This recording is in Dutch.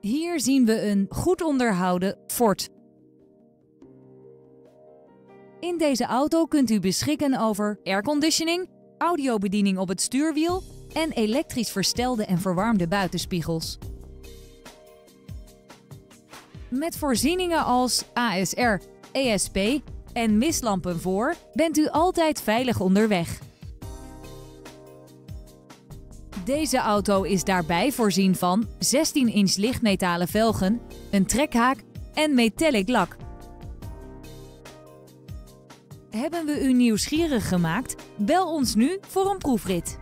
Hier zien we een goed onderhouden Ford. In deze auto kunt u beschikken over airconditioning, audiobediening op het stuurwiel en elektrisch verstelde en verwarmde buitenspiegels. Met voorzieningen als ASR, ESP en mislampen voor bent u altijd veilig onderweg. Deze auto is daarbij voorzien van 16-inch lichtmetalen velgen, een trekhaak en metallic lak. Hebben we u nieuwsgierig gemaakt? Bel ons nu voor een proefrit.